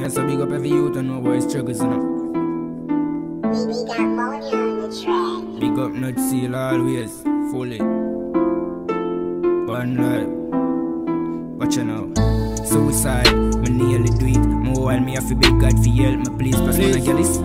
Yeah, so big up every youth and boy struggles, you know. We, got Monia on the track. Big up not seal always, fully. One life. Watch you now. Suicide, me nearly do it. More while me have to beg God for help me, please. Cause when I get this,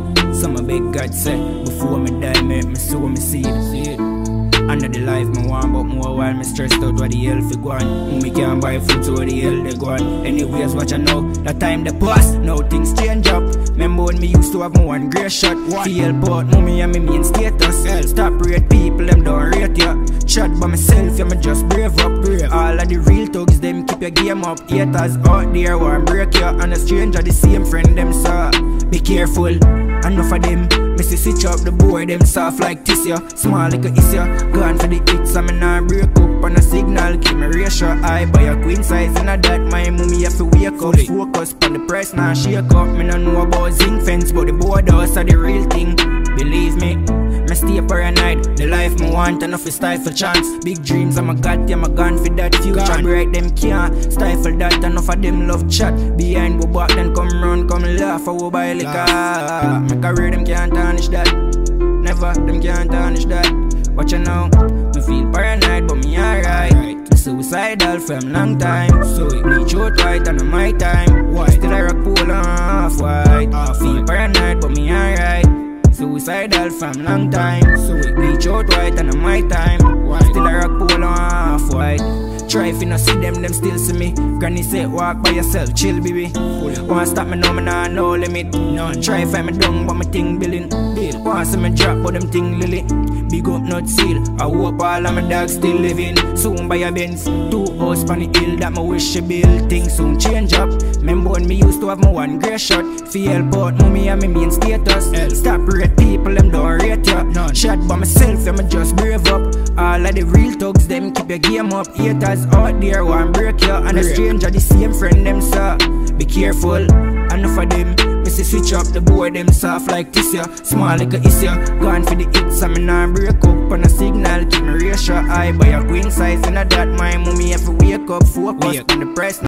some I beg God say, before me die, make me sow me seed. See it? Under the life me want, while me stressed out what the hell fi go on. Me can't buy food, so what the hell they go on. Anyways, watch I know, that time the pass, now things change up. Remember when me used to have my one great shot. Feel but mommy and me main status. Hell, stop rate people, them don't rate ya. Chat by myself, yeah, me just brave up. Brave. All of the real thugs, them keep your game up. Haters out there want break ya. And a stranger, the same friend, them saw. Be careful, enough of them. Me see switch up the boy, them soft like this ya. Small like a is. Gone for the hits, I'm not break up on a signal. Keep me ratio high by a queen size and a that. My mummy have to wake up. Focus on the price, now shake up. Me no know about zinc fence, but the board house are the real thing. Me. Stay paranoid, the life me want enough to stifle chance. Big dreams, I'm a god, yeah, I'm gone for that future. Gone. Bright them can't stifle that. Enough of them love chat. Behind we back, then come run, come laugh. Oh, I will buy liquor. My career, them can't tarnish that. Never, them can't tarnish that. Watch you now, me feel paranoid, but me alright. Me suicidal from long time, so it bleach out right on my time. Why? Still I rock pull off Suicidal from long time, so it bleach out white on my time. Still I rock pull off white. Try if you not see them, them still see me. Granny say walk by yourself, chill baby. Want stop me now, me nah no limit. None. Try find me down, but my thing billing. Bill. Want see me drop, but them thing lily. Big up not seal. I hope all of my dogs still living. Soon buy a Benz, two house on the hill that my wish she build. Things soon change up. Remember when me used to have my one grey shot. Feel but mommy and me main status. Stop rate None. Shot by myself, I'm just brave up. All of the real thugs, them keep your game up. Haters out there want break ya. And a stranger, the same friend, them saw. Be careful, enough of them. Me say switch up the boy, them soft like this ya. Small like a is ya. Gone for the hits, I'm nah break up on a signal. Keep me ratio high by a queen size. And a that my mommy have to wake up, focus Wake. on the price.